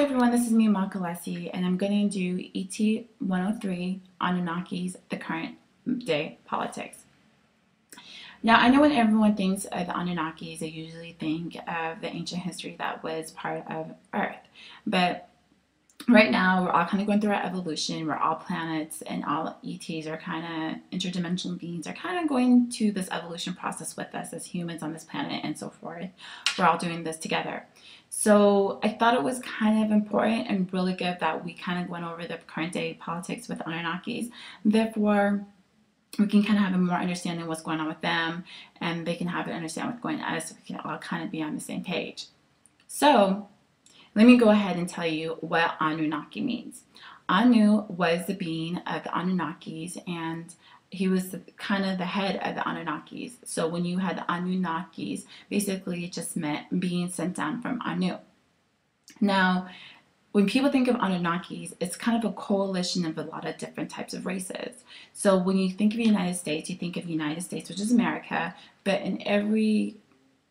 Hi everyone, this is me, Makalesi, and I'm going to do ET 103 Anunnaki's The Current Day Politics. Now, I know when everyone thinks of the Anunnakis, they usually think of the ancient history that was part of Earth. But right now, we're all kind of going through our evolution. We're all planets and all ETs are kind of interdimensional beings, are kind of going to this evolution process with us as humans on this planet and so forth. We're all doing this together. So I thought it was kind of important and really good that we kind of went over the current day politics with Anunnakis. Therefore, we can kind of have a more understanding what's going on with them and they can have an understand what's going on us so we can all kind of be on the same page. So let me go ahead and tell you what Anunnaki means. Anu was the being of the Anunnakis and he was kind of the head of the Anunnakis. So when you had the Anunnakis, basically it just meant being sent down from Anu. Now, when people think of Anunnakis, it's kind of a coalition of a lot of different types of races. So when you think of the United States, you think of the United States, which is America, but in every,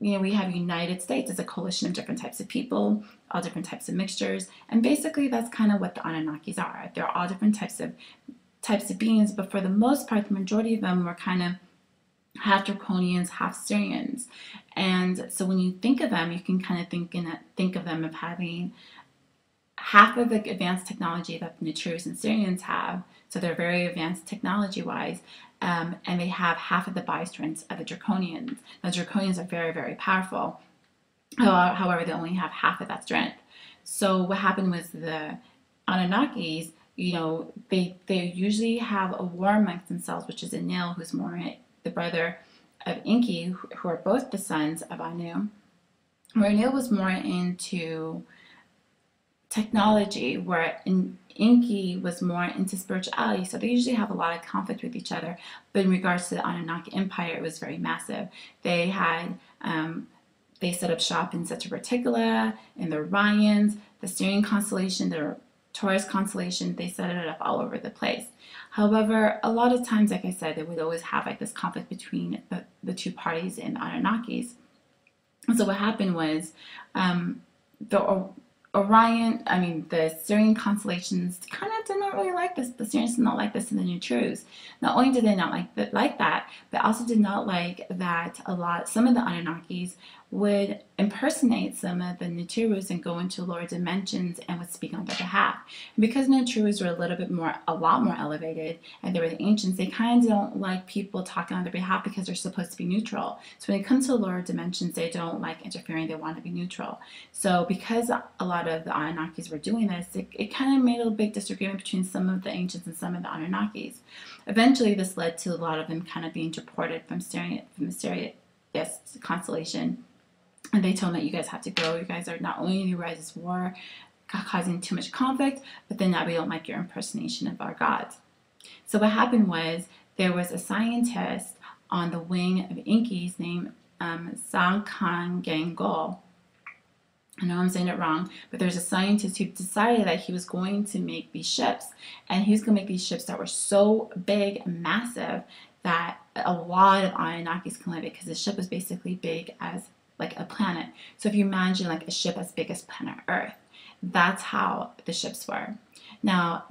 you know, we have United States as a coalition of different types of people, all different types of mixtures, and basically that's kind of what the Anunnakis are. They're all different types of types of beings, but for the most part, the majority of them were kind of half draconians, half Sirians. And so when you think of them, you can kind of think in think of them of having half of the advanced technology that the Netrus and Sirians have, so they're very advanced technology-wise, um, and they have half of the biostrengths of the Draconians. The Draconians are very, very powerful. However, they only have half of that strength. So what happened was the Anunnakis, you know, they they usually have a war amongst themselves, which is Enlil, who's more the brother of Enki, who are both the sons of Anu. Where Enlil was more into technology, where in, was more into spirituality, so they usually have a lot of conflict with each other. But in regards to the Anunnaki Empire, it was very massive. They had um, they set up shop in Zeta Reticula, in the Orions, the Sirian constellation, the Taurus constellation. They set it up all over the place. However, a lot of times, like I said, they would always have like this conflict between the, the two parties in the Anunnakis. so what happened was um, the Orion, I mean, the Sirian constellations kind of did not really like this. The Sirians did not like this in the New Netrus. Not only did they not like, the, like that, but also did not like that a lot, some of the Anunnakis would impersonate some of the Netrus and go into lower dimensions and would speak on their behalf. And because Netrus were a little bit more, a lot more elevated, and they were the ancients, they kind of don't like people talking on their behalf because they're supposed to be neutral. So when it comes to lower dimensions, they don't like interfering, they want to be neutral. So because a lot of the Anunnakis were doing this, it, it kind of made a big disagreement between some of the ancients and some of the Anunnakis. Eventually, this led to a lot of them kind of being deported from Sirius, from the Sirius constellation and they told them that you guys have to go. You guys are not only in your guys' war causing too much conflict, but then now we don't like your impersonation of our gods. So what happened was there was a scientist on the wing of Enki's named um, Sang Gengol. I know I'm saying it wrong, but there's a scientist who decided that he was going to make these ships, and he was going to make these ships that were so big and massive that a lot of Anunnakis can live because the ship was basically big as like a planet. So if you imagine like a ship as big as planet Earth, that's how the ships were. Now,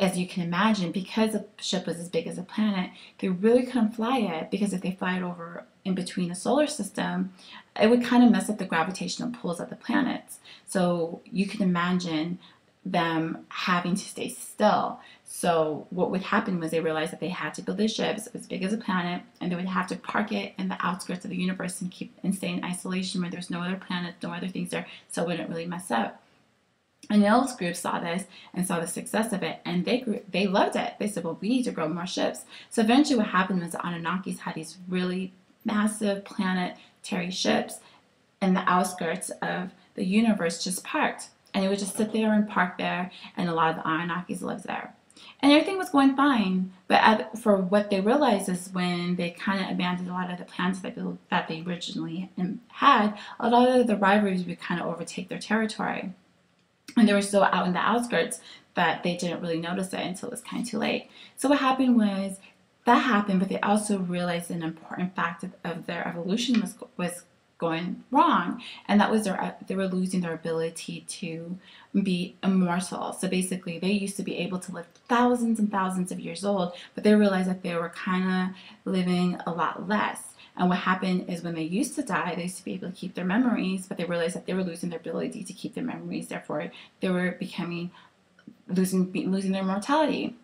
as you can imagine, because the ship was as big as a planet, they really couldn't fly it because if they fly it over in between a solar system, it would kind of mess up the gravitational pulls of the planets. So you can imagine them having to stay still. So what would happen was they realized that they had to build their ships as big as a planet, and they would have to park it in the outskirts of the universe and keep and stay in isolation where there's no other planets, no other things there, so it wouldn't really mess up. And Yale's group saw this and saw the success of it, and they grew, they loved it. They said, "Well, we need to grow more ships." So eventually, what happened was the Anunnakis had these really massive planetary ships in the outskirts of the universe, just parked and it would just sit there and park there, and a lot of the Anunnakis lived there. And everything was going fine, but at, for what they realized is when they kind of abandoned a lot of the plans that they, that they originally had, a lot of the rivalries would kind of overtake their territory. And they were so out in the outskirts that they didn't really notice it until it was kind of too late. So what happened was that happened, but they also realized an important fact of, of their evolution was was going wrong and that was their they were losing their ability to be immortal. So basically they used to be able to live thousands and thousands of years old but they realized that they were kind of living a lot less. And what happened is when they used to die they used to be able to keep their memories but they realized that they were losing their ability to keep their memories therefore they were becoming losing losing their mortality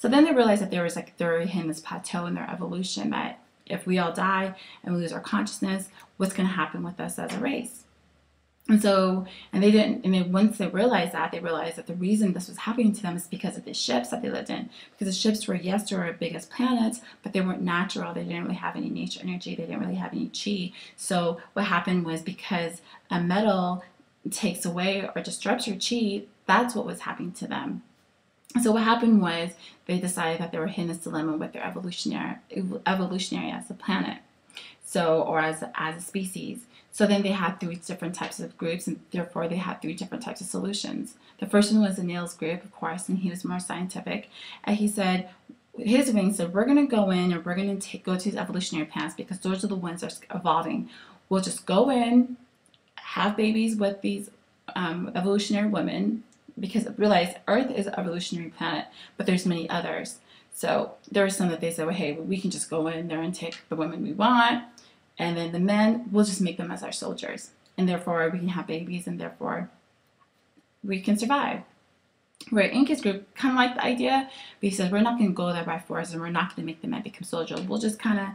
so then they realized that there was like they're hitting this plateau in their evolution that if we all die and we lose our consciousness, what's going to happen with us as a race? And so, and they didn't, and then once they realized that, they realized that the reason this was happening to them is because of the ships that they lived in. Because the ships were, yes, they were big as planets, but they weren't natural. They didn't really have any nature energy. They didn't really have any chi. So what happened was because a metal takes away or disrupts your chi, that's what was happening to them. So what happened was they decided that they were hitting this dilemma with their evolutionary evolutionary as a planet, so or as as a species. So then they had three different types of groups, and therefore they had three different types of solutions. The first one was the Enlil's group, of course, and he was more scientific. And he said, his wing said, we're going to go in and we're going to go to these evolutionary paths because those are the ones that are evolving. We'll just go in, have babies with these um, evolutionary women, because realize Earth is an evolutionary planet, but there's many others. So there are some that they say, well, hey, we can just go in there and take the women we want, and then the men, we'll just make them as our soldiers. And therefore, we can have babies, and therefore, we can survive. Where Enki's group kind of liked the idea, but he says, we're not going to go there by force, and we're not going to make the men become soldiers. We'll just kind of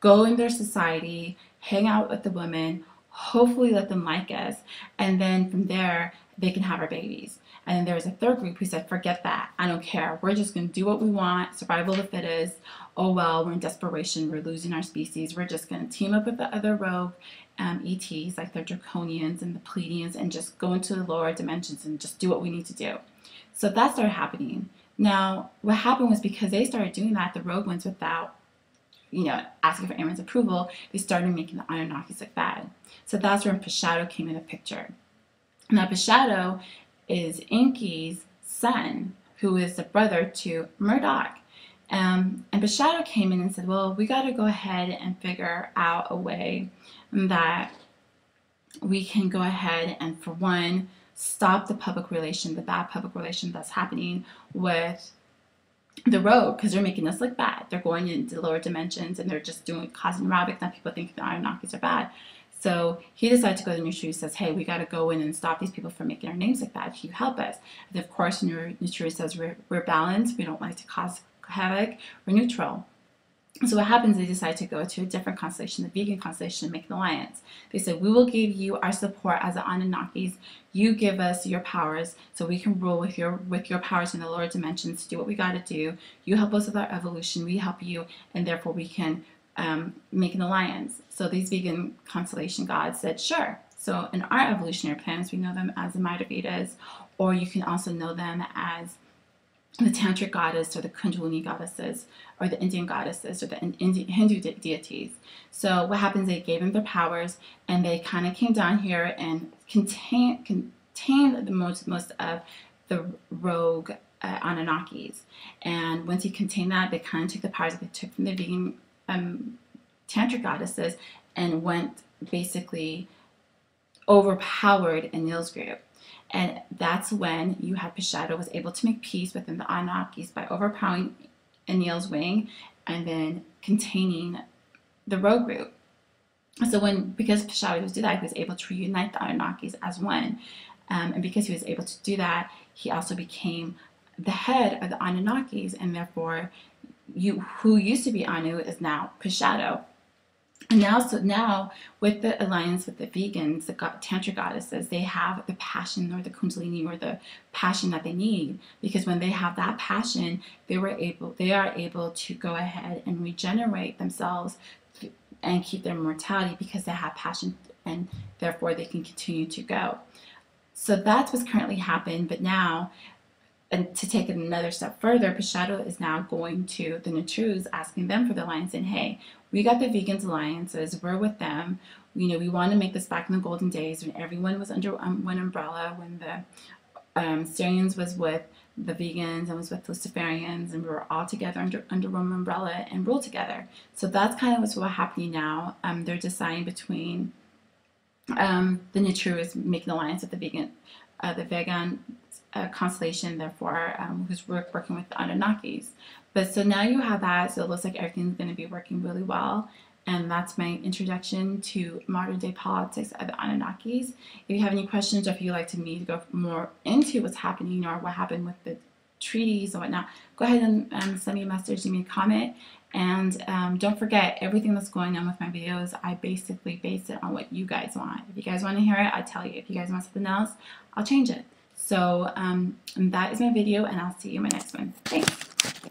go in their society, hang out with the women, hopefully let them like us, and then from there, they can have our babies. And then there was a third group who said, forget that. I don't care. We're just going to do what we want. Survival of the fittest. Oh, well, we're in desperation. We're losing our species. We're just going to team up with the other rogue um, ETs, like the Draconians and the Pleiadians, and just go into the lower dimensions and just do what we need to do. So that started happening. Now, what happened was because they started doing that, the rogue ones, without you know, asking for Aaron's approval, they started making the Anunnakis look bad. So that's where Pashado came in the picture. Now, Pashado is Enki's son, who is the brother to Marduk. Um, and Pashado came in and said, well, we got to go ahead and figure out a way that we can go ahead and, for one, stop the public relation, the bad public relation that's happening with the road because they're making us look bad. They're going into lower dimensions and they're just doing causing havoc. Now people think the Anunnakis are bad. So he decided to go to Nichiren says, hey, we got to go in and stop these people from making our names like that. Can you help us? And of course, Nichiren says, we're, we're balanced. We don't like to cause havoc. We're neutral. So what happens, they decide to go to a different constellation, the vegan constellation, and make an alliance. They said, we will give you our support as the Anunnakis. You give us your powers so we can rule with your with your powers in the lower dimensions to do what we got to do. You help us with our evolution. We help you, and therefore we can um, make an alliance. So these vegan constellation gods said, sure. So in our evolutionary plans, we know them as the Madhya or you can also know them as the tantric goddess or the kundalini goddesses or the indian goddesses or the indian hindu de deities so what happens they gave them their powers and they kind of came down here and contained contained the most most of the rogue uh, anunnakis and once he contained that they kind of took the powers that they took from the vegan um, tantric goddesses and went basically overpowered Enlil's group. And that's when you had Pashado was able to make peace within the Anunnakis by overpowering Enlil's wing and then containing the rogue group. So when because Pashado was do that, he was able to reunite the Anunnakis as one. Um, and because he was able to do that, he also became the head of the Anunnakis, and therefore you who used to be Anu is now Pashado. And now, so now with the alliance with the vegans, the tantra goddesses, they have the passion or the kundalini or the passion that they need because when they have that passion, they were able, they are able to go ahead and regenerate themselves and keep their mortality because they have passion and therefore they can continue to go. So that's what's currently happened. But now and to take it another step further, Pashado is now going to the Natrus, asking them for the alliance, and hey, we got the vegans alliances, we're with them. You know, we want to make this back in the golden days when everyone was under um, one umbrella, when the um, Sirians was with the vegans and was with Luciferians, and we were all together under under one umbrella and rule together. So that's kind of what's happening now. Um, they're deciding between um, the Natru is making alliance with the vegan, uh, the vegan constellation, therefore, um, who's work, working with the Anunnakis. But so now you have that, so it looks like everything's going to be working really well. And that's my introduction to modern day politics of the Anunnakis. If you have any questions or if you'd like to me to go more into what's happening or what happened with the treaties and whatnot, go ahead and um, send me a message, leave me a comment. And um, don't forget, everything that's going on with my videos, I basically base it on what you guys want. If you guys want to hear it, I tell you. If you guys want something else, I'll change it. So um, that is my video, and I'll see you in my next one. Thanks.